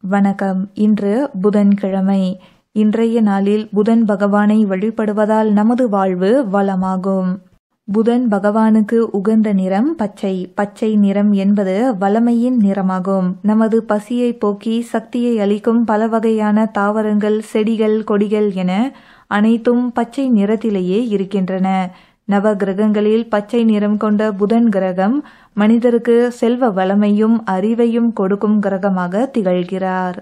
வணக்கம். இன்று புதன்கிழமை. இன்றைய நாளில் புதன் பகவானை வழிபடுவதால் நமது வாழ்வு வளமாகும். புதன் பகவானுக்கு உகந்த நிறம் பச்சை. பச்சை நிறம் என்பது வளமையின் நிறமாகும். நமது பசியை போக்கி சக்தியை அளிக்கும் பல வகையான தாவரங்கள் செடிகள் கொடிகள் என அனைத்தும் பச்சை நிறத்திலேயே இருக்கின்றன. நவ கிரகங்களில் பச்சை நிறம் கொண்ட புதன் கிரகம் மனிதருக்கு செல்வ வளமையும் அறிவையும் கொடுக்கும் கிரகமாக திகழ்கிறார்.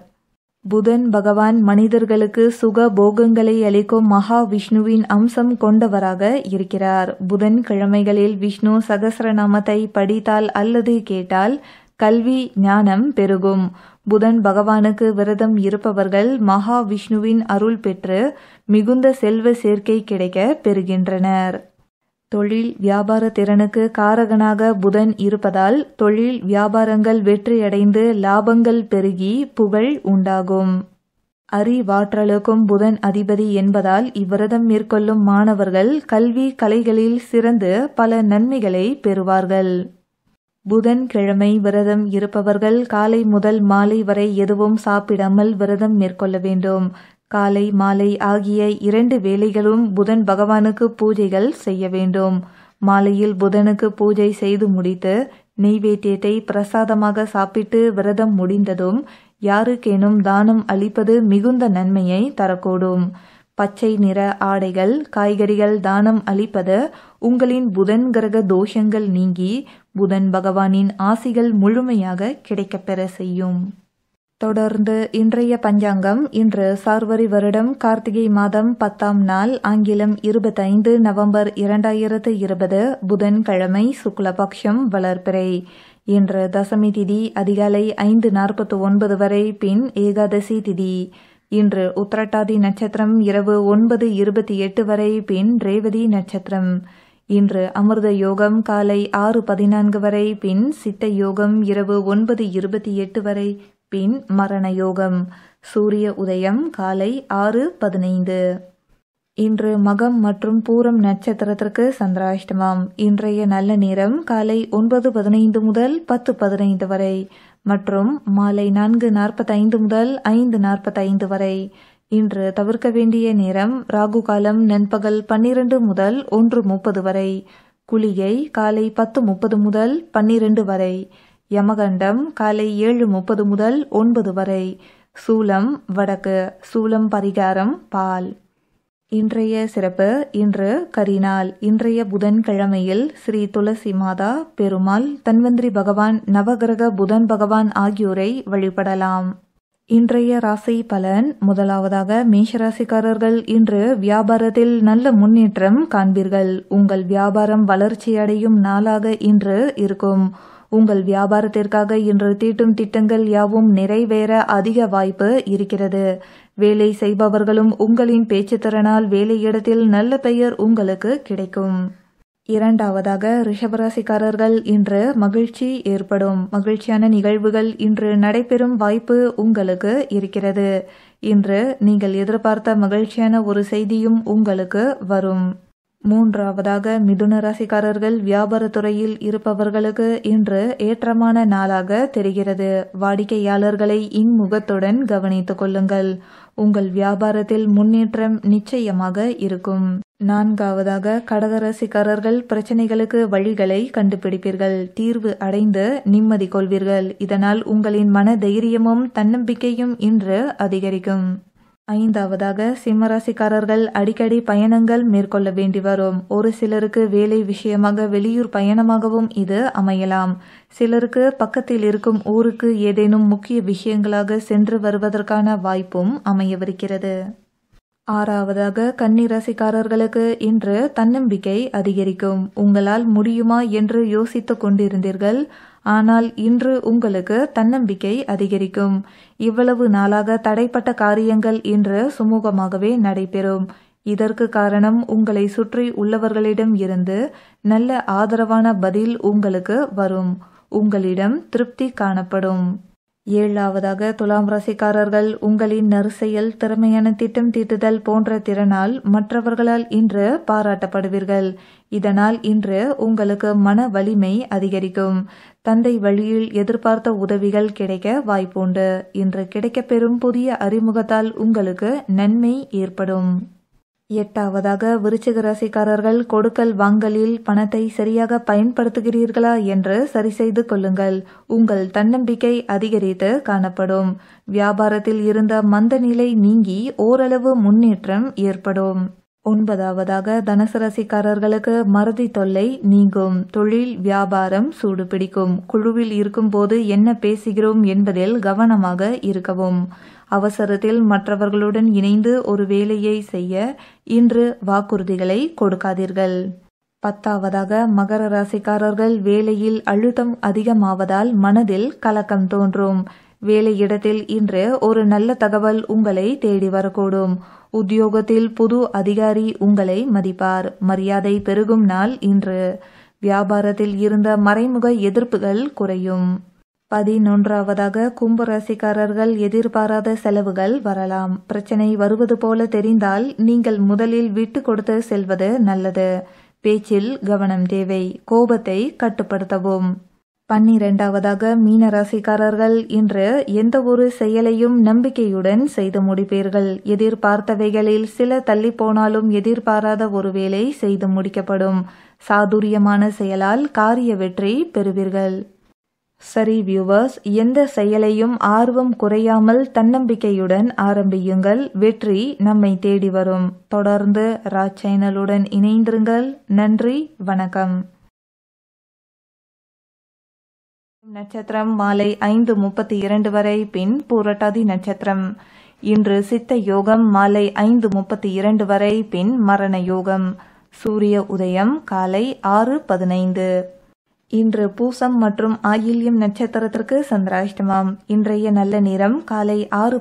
புதன் பகவான் மனிதர்களுக்கு சுக போகங்களை அளிக்கும் மகா விஷ்ணுவின் அம்சம் கொண்டவராக இருக்கிறார். புதன் கிழமைகளில் விஷ்ணு சகசரநாமத்தை படித்தால் அல்லது கேட்டால் கல்வி ஞானம் பெருகும். புதன் பகவானுக்கு விரதம் இருப்பவர்கள் மகாவிஷ்ணுவின் அருள் பெற்று மிகுந்த செல்வ சேர்க்கை கிடைக்க பெறுகின்றனர். தொழில் வியாபார திறனுக்கு காரகனாக புதன் இருப்பதால் தொழில் வியாபாரங்கள் வெற்றியடைந்து லாபங்கள் பெருகி புகழ் உண்டாகும். அறிவாற்றலுக்கும் புதன் அதிபதி என்பதால் இவ்விரதம் மேற்கொள்ளும் மாணவர்கள் கல்வி கலைகளில் சிறந்து பல நன்மைகளை பெறுவார்கள். புதன் கிழமை விரதம் இருப்பவர்கள் காலை முதல் மாலை வரை எதுவும் சாப்பிடாமல் விரதம் மேற்கொள்ள வேண்டும். காலை மாலை ஆகிய இரண்டு வேளைகளும் புதன் பகவானுக்கு பூஜைகள் செய்ய வேண்டும். மாலையில் புதனுக்கு பூஜை செய்து முடித்து நெய்வேத்தியத்தை பிரசாதமாக சாப்பிட்டு விரதம் முடிந்ததும் யாருக்கேனும் தானம் அளிப்பது மிகுந்த நன்மையை தரக்கூடும். பச்சை நிற ஆடைகள் காய்கறிகள் தானம் அளிப்பது உங்களின் புதன் கிரக தோஷங்கள் நீங்கி புதன் பகவானின் ஆசிகள் முழுமையாக கிடைக்கப்பெற செய்யும். தொடர்ந்து இன்றைய பஞ்சாங்கம் இன்று சார்வரி வருடம் கார்த்திகை மாதம் பத்தாம் நாள் ஆங்கிலம் இருபத்தைந்து நவம்பர் இரண்டாயிரத்து இருபது புதன்கிழமை சுக்லபக்ஷம் வளர்பிறை. இன்று தசமி திதி அதிகாலை ஐந்து நாற்பத்து ஒன்பது வரை பின் ஏகாதசி திதி. இன்று உத்திரட்டாதி நட்சத்திரம் இரவு ஒன்பது இருபத்தி எட்டு வரை பின் ரேவதி நட்சத்திரம். இன்று அமிர்த யோகம் காலை ஆறு பதினான்கு வரை பின் சித்த யோகம் இரவு ஒன்பது இருபத்தி எட்டு வரை பின் மரண யோகம். சூரிய உதயம் காலை ஆறு பதினைந்து. இன்று மகம் மற்றும் பூரம் நட்சத்திரத்திற்கு சந்திராஷ்டமம். இன்றைய நல்ல நேரம் காலை ஒன்பது பதினைந்து முதல் பத்து பதினைந்து வரை மற்றும் மாலை நான்கு நாற்பத்தைந்து முதல் ஐந்து நாற்பத்தைந்து வரை. இன்று தவிர்க்க வேண்டிய நேரம் ராகு காலம் நண்பகல் பன்னிரண்டு முதல் ஒன்று முப்பது வரை. குளிகை காலை பத்து முப்பது முதல் பன்னிரண்டு வரை. யமகண்டம் காலை ஏழு முப்பது முதல் ஒன்பது வரை. சூலம் வடக்கு. சூலம் பரிகாரம் பால். இன்றைய சிறப்பு இன்று கரிநாள். இன்றைய புதன்கிழமையில் ஸ்ரீ துளசி மாதா பெருமாள் தன்வந்திரி பகவான் நவகிரக புதன் பகவான் ஆகியோரை வழிபடலாம். இன்றைய ராசி பலன் முதலாவதாக மேஷராசிக்காரர்கள் இன்று வியாபாரத்தில் நல்ல முன்னேற்றம் காண்பீர்கள். உங்கள் வியாபாரம் வளர்ச்சியடையும் நாளாக இன்று இருக்கும். உங்கள் வியாபாரத்திற்காக இன்று தீட்டும் திட்டங்கள் யாவும் நிறைவேற அதிக வாய்ப்பு இருக்கிறது. வேலை செய்பவர்களும் உங்களின் பேச்சுத்திறனால் வேலையிடத்தில் நல்ல பெயர் உங்களுக்கு கிடைக்கும். இரண்டாவதாக ரிஷபராசிக்காரர்கள் இன்று மகிழ்ச்சி ஏற்படும். மகிழ்ச்சியான நிகழ்வுகள் இன்று நடைபெறும் வாய்ப்பு உங்களுக்கு இருக்கிறது. இன்று நீங்கள் எதிர்பார்த்த மகிழ்ச்சியான ஒரு செய்தியும் உங்களுக்கு வரும். மூன்றாவதாக மிதுன ராசிக்காரர்கள் வியாபாரத்துறையில் இருப்பவர்களுக்கு இன்று ஏற்றமான நாளாக தெரிகிறது. வாடிக்கையாளர்களை இன்முகத்துடன் கவனித்துக் கொள்ளுங்கள். உங்கள் வியாபாரத்தில் முன்னேற்றம் நிச்சயமாக இருக்கும். நான்காவதாக கடகராசிக்காரர்கள் பிரச்சனைகளுக்கு வழிகளை கண்டுபிடிப்பீர்கள். தீர்வு அடைந்து நிம்மதி கொள்வீர்கள். இதனால் உங்களின் மன தைரியமும் தன்னம்பிக்கையும் இன்று அதிகரிக்கும். ஐந்தாவதாக சிம்மராசிக்காரர்கள் அடிக்கடி பயணங்கள் மேற்கொள்ள வேண்டி வரும். ஒரு சிலருக்கு வேலை விஷயமாக வெளியூர் பயணமாகவும் இது அமையலாம். சிலருக்கு பக்கத்தில் இருக்கும் ஊருக்கு ஏதேனும் முக்கிய விஷயங்களாக சென்று வருவதற்கான வாய்ப்பும் அமையவிருக்கிறது. ஆறாவதாக கன்னிராசிக்காரர்களுக்கு இன்று தன்னம்பிக்கை அதிகரிக்கும். உங்களால் முடியுமா என்று யோசித்துக் கொண்டிருந்தீர்கள். ஆனால் இன்று உங்களுக்கு தன்னம்பிக்கை அதிகரிக்கும். இவ்வளவு நாளாக தடைப்பட்ட காரியங்கள் இன்று சுமூகமாகவே நடைபெறும். இதற்கு காரணம் உங்களை சுற்றி உள்ளவர்களிடம் இருந்து நல்ல ஆதரவான பதில் உங்களுக்கு வரும். உங்களிடம் திருப்தி காணப்படும். ஏழாவதாக துலாம் ராசிக்காரர்கள் உங்களின் நறுசெயல் திறமையான திட்டம் தீட்டுதல் போன்ற திறனால் மற்றவர்களால் இன்று பாராட்டப்படுவீர்கள். இதனால் இன்று உங்களுக்கு மன வலிமை அதிகரிக்கும். தந்தை வழியில் எதிர்பார்த்த உதவிகள் கிடைக்க வாய்ப்புண்டு. இன்று கிடைக்கப்பெறும் புதிய அறிமுகத்தால் உங்களுக்கு நன்மை ஏற்படும். எட்டாவதாக விருச்சிக ராசிக்காரர்கள் கொடுக்கல் வாங்கலில் பணத்தை சரியாக பயன்படுத்துகிறீர்களா என்று சரி செய்து கொள்ளுங்கள். உங்கள் தன்னம்பிக்கை அதிகரித்து காணப்படும். வியாபாரத்தில் இருந்த மந்த நிலை நீங்கி ஓரளவு முன்னேற்றம் ஏற்படும். ஒன்பதாவதாக தனசராசிக்காரர்களுக்கு மறதி தொல்லை நீங்கும் தொழில் வியாபாரம் சூடு பிடிக்கும் குழுவில் இருக்கும்போது என்ன பேசுகிறோம் என்பதில் கவனமாக இருக்கவும். அவசரத்தில் மற்றவர்களுடன் இணைந்து ஒரு வேலையை செய்ய இன்று வாக்குறுதிகளை கொடுக்காதீர்கள். பத்தாவதாக மகர ராசிக்காரர்கள் வேலையில் அழுத்தம் அதிகமாவதால் மனதில் கலக்கம் தோன்றும். வேலையிடத்தில் இன்று ஒரு நல்ல தகவல் உங்களை தேடி வரக்கூடும். உத்தியோகத்தில் புது அதிகாரி உங்களை மதிப்பார். மரியாதை பெருகும் நாள் இன்று. வியாபாரத்தில் இருந்த மறைமுக எதிர்ப்புகள் குறையும். பதினொன்றாவதாக கும்பராசிக்காரர்கள் எதிர்பாராத செலவுகள் வரலாம். பிரச்சனை வருவது போல தெரிந்தால் நீங்கள் முதலில் விட்டு கொடுத்து செல்வது நல்லது. பேச்சில் கவனம் தேவை. கோபத்தை கட்டுப்படுத்தவும். பன்னிரெண்டாவதாக மீன ராசிக்காரர்கள் இன்று எந்த ஒரு செயலையும் நம்பிக்கையுடன் செய்து முடிப்பீர்கள். எதிர்பார்த்தவைகளில் சில தள்ளி போனாலும் எதிர்பாராத ஒரு வேலை செய்து முடிக்கப்படும். சாதுரியமான செயலால் காரிய வெற்றி பெறுவீர்கள். சரி வியூவர்ஸ் எந்த செயலையும் ஆர்வம் குறையாமல் தன்னம்பிக்கையுடன் ஆரம்பியுங்கள். வெற்றி நம்மை தேடி வரும். தொடர்ந்து ராஜ் சேனலுடன் இணைந்திருங்கள். நன்றி வணக்கம். நட்சத்திரம் மாலை ஐந்து முப்பத்தி இரண்டு வரை பின் பூரட்டாதி நட்சத்திரம். இன்று சித்த யோகம் மாலை ஐந்து முப்பத்தி இரண்டு வரை பின் மரண யோகம். சூரிய உதயம் காலை ஆறு பதினைந்து. இன்று பூசம் மற்றும் ஆயில்யம் நட்சத்திரத்திற்கு சந்திராஷ்டமம். இன்றைய நல்ல நேரம் காலை ஆறு